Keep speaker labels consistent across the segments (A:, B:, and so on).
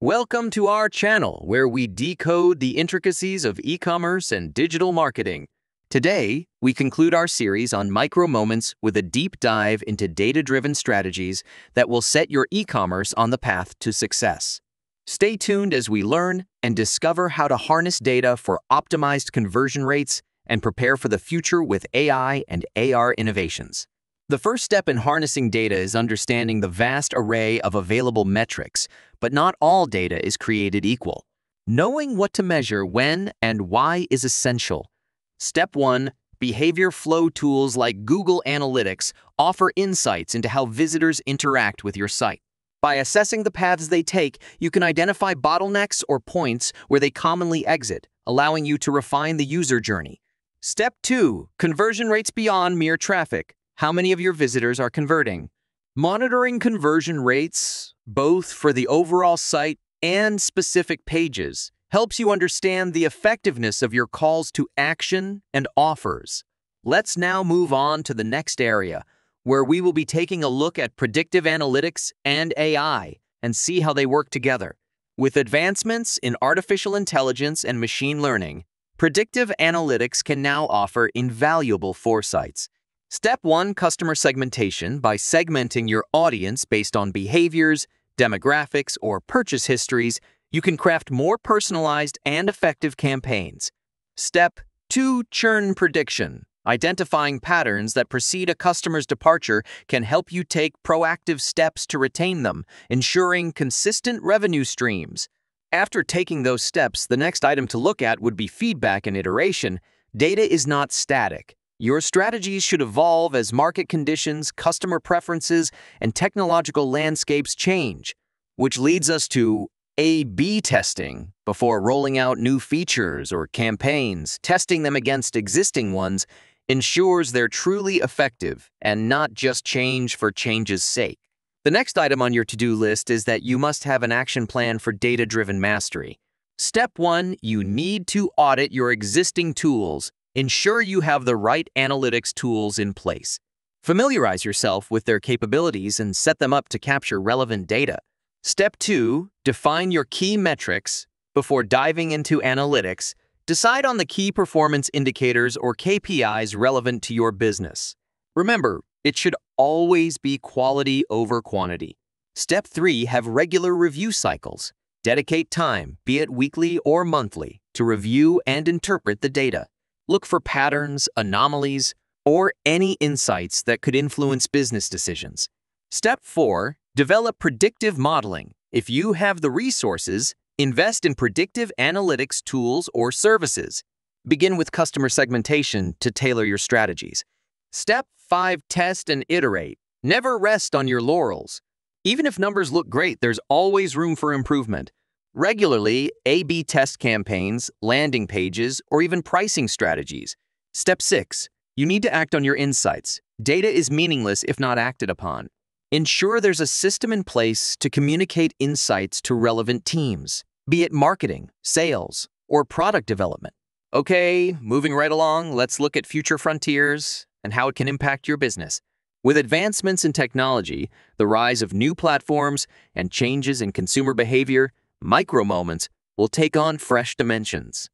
A: Welcome to our channel where we decode the intricacies of e-commerce and digital marketing. Today, we conclude our series on micro moments with a deep dive into data-driven strategies that will set your e-commerce on the path to success. Stay tuned as we learn and discover how to harness data for optimized conversion rates and prepare for the future with AI and AR innovations. The first step in harnessing data is understanding the vast array of available metrics, but not all data is created equal. Knowing what to measure when and why is essential. Step 1. Behavior flow tools like Google Analytics offer insights into how visitors interact with your site. By assessing the paths they take, you can identify bottlenecks or points where they commonly exit, allowing you to refine the user journey. Step 2. Conversion rates beyond mere traffic how many of your visitors are converting. Monitoring conversion rates, both for the overall site and specific pages, helps you understand the effectiveness of your calls to action and offers. Let's now move on to the next area, where we will be taking a look at predictive analytics and AI and see how they work together. With advancements in artificial intelligence and machine learning, predictive analytics can now offer invaluable foresights Step 1 Customer segmentation by segmenting your audience based on behaviors, demographics, or purchase histories, you can craft more personalized and effective campaigns. Step 2 Churn prediction. Identifying patterns that precede a customer's departure can help you take proactive steps to retain them, ensuring consistent revenue streams. After taking those steps, the next item to look at would be feedback and iteration. Data is not static. Your strategies should evolve as market conditions, customer preferences, and technological landscapes change, which leads us to A-B testing before rolling out new features or campaigns. Testing them against existing ones ensures they're truly effective and not just change for change's sake. The next item on your to-do list is that you must have an action plan for data-driven mastery. Step 1, you need to audit your existing tools Ensure you have the right analytics tools in place. Familiarize yourself with their capabilities and set them up to capture relevant data. Step 2. Define your key metrics. Before diving into analytics, decide on the key performance indicators or KPIs relevant to your business. Remember, it should always be quality over quantity. Step 3. Have regular review cycles. Dedicate time, be it weekly or monthly, to review and interpret the data. Look for patterns, anomalies, or any insights that could influence business decisions. Step 4. Develop predictive modeling. If you have the resources, invest in predictive analytics tools or services. Begin with customer segmentation to tailor your strategies. Step 5. Test and iterate. Never rest on your laurels. Even if numbers look great, there's always room for improvement. Regularly, A-B test campaigns, landing pages, or even pricing strategies. Step 6. You need to act on your insights. Data is meaningless if not acted upon. Ensure there's a system in place to communicate insights to relevant teams, be it marketing, sales, or product development. Okay, moving right along, let's look at future frontiers and how it can impact your business. With advancements in technology, the rise of new platforms, and changes in consumer behavior, micro moments will take on fresh dimensions.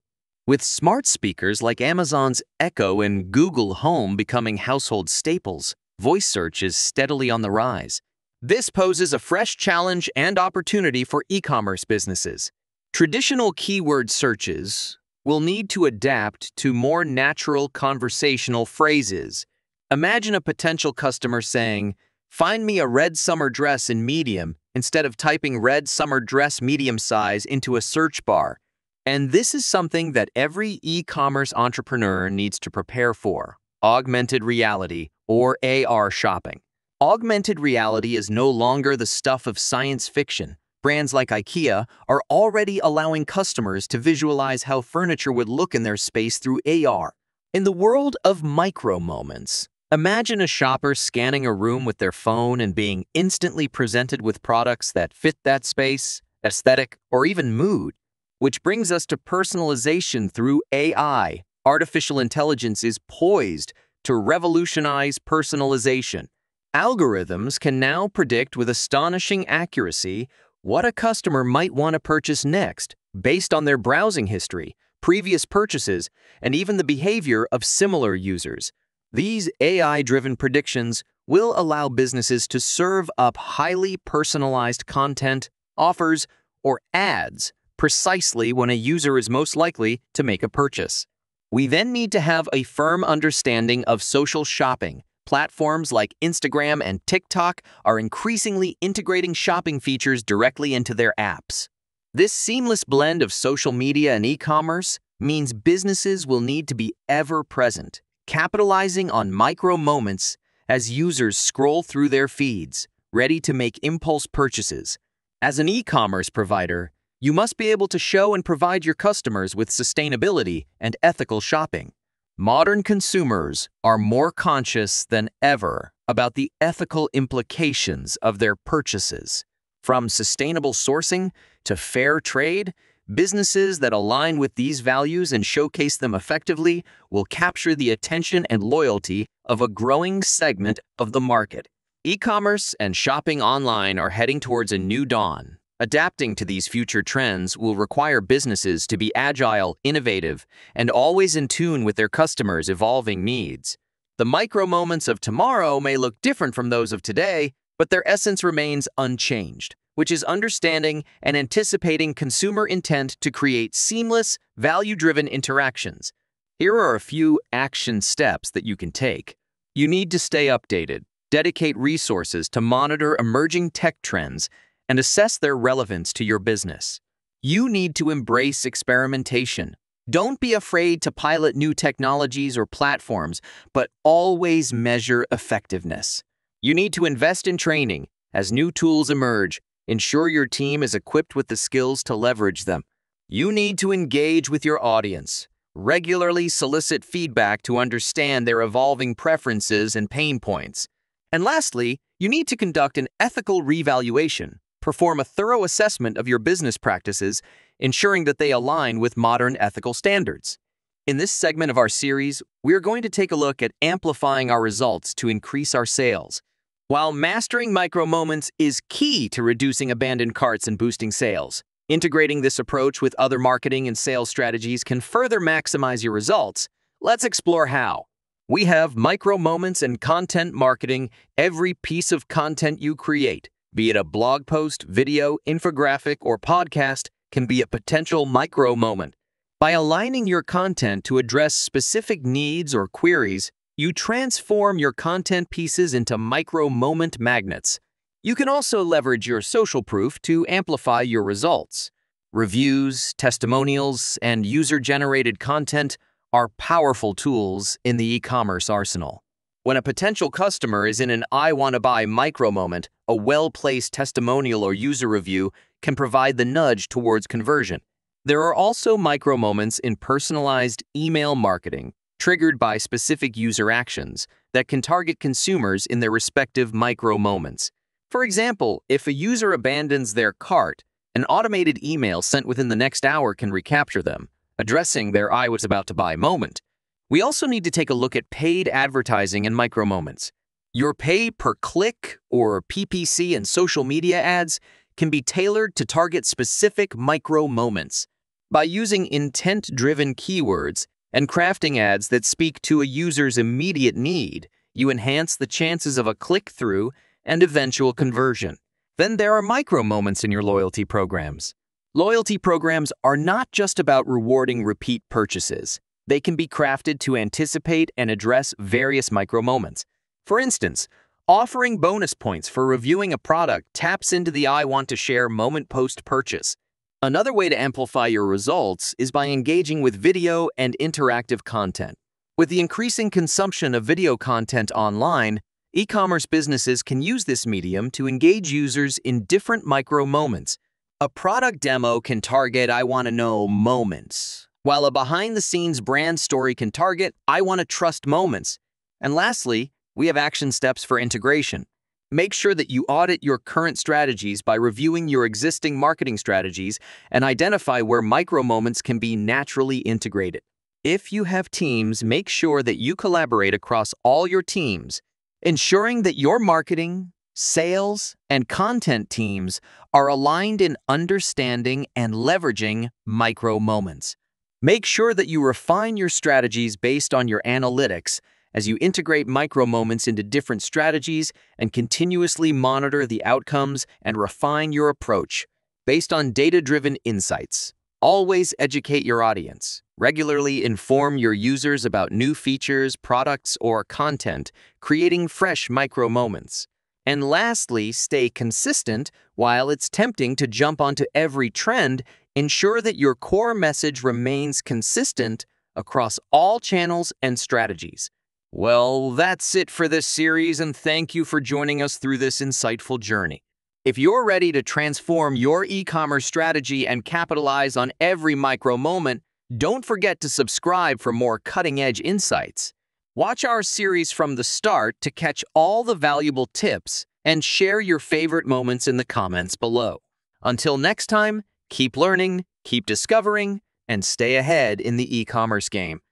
A: With smart speakers like Amazon's Echo and Google Home becoming household staples, voice search is steadily on the rise. This poses a fresh challenge and opportunity for e-commerce businesses. Traditional keyword searches will need to adapt to more natural conversational phrases. Imagine a potential customer saying, Find me a red summer dress in medium instead of typing red summer dress medium size into a search bar. And this is something that every e-commerce entrepreneur needs to prepare for, augmented reality or AR shopping. Augmented reality is no longer the stuff of science fiction. Brands like IKEA are already allowing customers to visualize how furniture would look in their space through AR. In the world of micro moments, Imagine a shopper scanning a room with their phone and being instantly presented with products that fit that space, aesthetic, or even mood. Which brings us to personalization through AI. Artificial intelligence is poised to revolutionize personalization. Algorithms can now predict with astonishing accuracy what a customer might want to purchase next based on their browsing history, previous purchases, and even the behavior of similar users. These AI driven predictions will allow businesses to serve up highly personalized content, offers, or ads precisely when a user is most likely to make a purchase. We then need to have a firm understanding of social shopping. Platforms like Instagram and TikTok are increasingly integrating shopping features directly into their apps. This seamless blend of social media and e commerce means businesses will need to be ever present, capitalizing on micro moments as users scroll through their feeds, ready to make impulse purchases. As an e commerce provider, you must be able to show and provide your customers with sustainability and ethical shopping. Modern consumers are more conscious than ever about the ethical implications of their purchases. From sustainable sourcing to fair trade, businesses that align with these values and showcase them effectively will capture the attention and loyalty of a growing segment of the market. E-commerce and shopping online are heading towards a new dawn. Adapting to these future trends will require businesses to be agile, innovative, and always in tune with their customers' evolving needs. The micro moments of tomorrow may look different from those of today, but their essence remains unchanged, which is understanding and anticipating consumer intent to create seamless, value-driven interactions. Here are a few action steps that you can take. You need to stay updated, dedicate resources to monitor emerging tech trends, and assess their relevance to your business. You need to embrace experimentation. Don't be afraid to pilot new technologies or platforms, but always measure effectiveness. You need to invest in training. As new tools emerge, ensure your team is equipped with the skills to leverage them. You need to engage with your audience. Regularly solicit feedback to understand their evolving preferences and pain points. And lastly, you need to conduct an ethical revaluation. Perform a thorough assessment of your business practices, ensuring that they align with modern ethical standards. In this segment of our series, we are going to take a look at amplifying our results to increase our sales. While mastering micro moments is key to reducing abandoned carts and boosting sales, Integrating this approach with other marketing and sales strategies can further maximize your results. Let's explore how. We have micro moments and content marketing. Every piece of content you create, be it a blog post, video, infographic, or podcast, can be a potential micro moment. By aligning your content to address specific needs or queries, you transform your content pieces into micro moment magnets. You can also leverage your social proof to amplify your results. Reviews, testimonials, and user-generated content are powerful tools in the e-commerce arsenal. When a potential customer is in an I want to buy micro moment, a well-placed testimonial or user review can provide the nudge towards conversion. There are also micro moments in personalized email marketing, triggered by specific user actions, that can target consumers in their respective micro moments. For example, if a user abandons their cart, an automated email sent within the next hour can recapture them, addressing their I was about to buy moment. We also need to take a look at paid advertising and micro moments. Your pay per click or PPC and social media ads can be tailored to target specific micro moments. By using intent driven keywords and crafting ads that speak to a user's immediate need, you enhance the chances of a click through and eventual conversion. Then there are micro moments in your loyalty programs. Loyalty programs are not just about rewarding repeat purchases. They can be crafted to anticipate and address various micro moments. For instance, offering bonus points for reviewing a product taps into the I want to share moment post purchase. Another way to amplify your results is by engaging with video and interactive content. With the increasing consumption of video content online, E-commerce businesses can use this medium to engage users in different micro moments. A product demo can target I want to know moments, while a behind-the-scenes brand story can target I want to trust moments. And lastly, we have action steps for integration. Make sure that you audit your current strategies by reviewing your existing marketing strategies and identify where micro moments can be naturally integrated. If you have teams, make sure that you collaborate across all your teams ensuring that your marketing, sales, and content teams are aligned in understanding and leveraging micro moments. Make sure that you refine your strategies based on your analytics as you integrate micro moments into different strategies and continuously monitor the outcomes and refine your approach based on data-driven insights. Always educate your audience. Regularly inform your users about new features, products, or content, creating fresh micro moments. And lastly, stay consistent while it's tempting to jump onto every trend. Ensure that your core message remains consistent across all channels and strategies. Well, that's it for this series, and thank you for joining us through this insightful journey. If you're ready to transform your e-commerce strategy and capitalize on every micro moment, don't forget to subscribe for more cutting-edge insights. Watch our series from the start to catch all the valuable tips and share your favorite moments in the comments below. Until next time, keep learning, keep discovering, and stay ahead in the e-commerce game.